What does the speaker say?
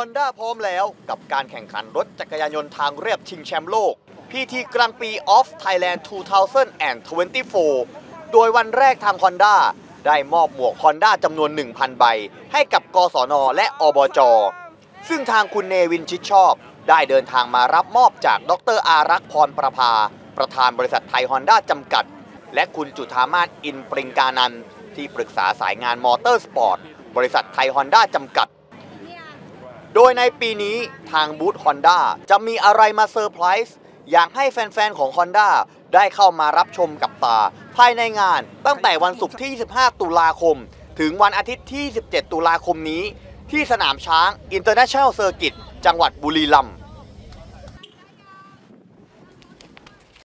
Honda พร้อมแล้วกับการแข่งขันรถจักรยานยนต์ทางเรียบชิงแชมป์โลก PT Grand Prix of Thailand 2024 โดยวันแรกทาง Honda ได้มอบหมวก Honda จำนวน 1,000 ใบ ให้กับกศน และอบจ ซึ่งทางคุณเนวินชิดชอบ ได้เดินทางมารับมอบจากดรอารักษ์พรประภา ประธานบริษัทไทยฮอนด้าจำกัด และคุณจุฑามาศอินปริงกานันท์ที่ปรึกษาสายงานมอเตอร์สปอร์ต บริษัทไทยฮอนด้าจำกัด โดยในปีนี้ทางบูธ Honda จะมีอะไรมาเซอร์ไพรส์อยากให้แฟน ๆ ของ Honda ได้เข้ามารับชมกับตา ภายในงานตั้งแต่วันศุกร์ที่ 25 ตุลาคม ถึงวันอาทิตย์ที่ 17 ตุลาคมนี้ ที่สนามช้าง International Circuit จังหวัดบุรีรัมย์